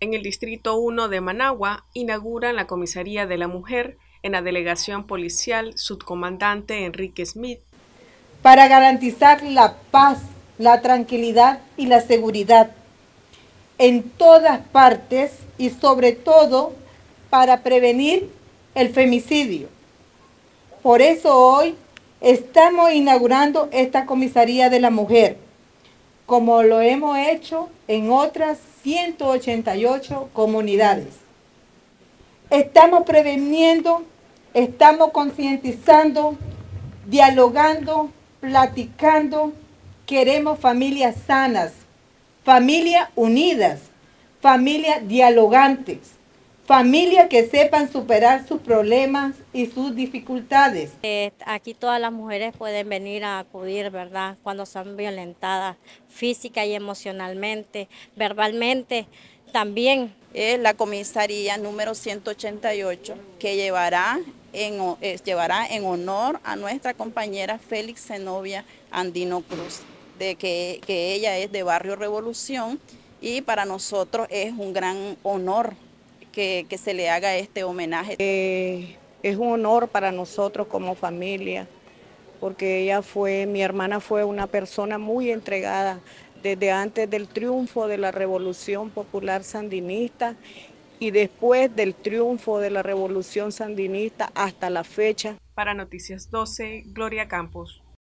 En el Distrito 1 de Managua inauguran la Comisaría de la Mujer en la Delegación Policial Subcomandante Enrique Smith. Para garantizar la paz, la tranquilidad y la seguridad en todas partes y sobre todo para prevenir el femicidio. Por eso hoy estamos inaugurando esta Comisaría de la Mujer, como lo hemos hecho en otras 188 comunidades. Estamos preveniendo, estamos concientizando, dialogando, platicando. Queremos familias sanas, familias unidas, familias dialogantes, familias que sepan superar sus problemas y sus dificultades. Eh, aquí todas las mujeres pueden venir a acudir, ¿verdad? Cuando son violentadas física y emocionalmente, verbalmente también. Es la comisaría número 188 que llevará en, eh, llevará en honor a nuestra compañera Félix Zenobia Andino Cruz, de que, que ella es de Barrio Revolución y para nosotros es un gran honor que, que se le haga este homenaje. Eh, es un honor para nosotros como familia, porque ella fue, mi hermana fue una persona muy entregada desde antes del triunfo de la Revolución Popular Sandinista y después del triunfo de la Revolución Sandinista hasta la fecha. Para Noticias 12, Gloria Campos.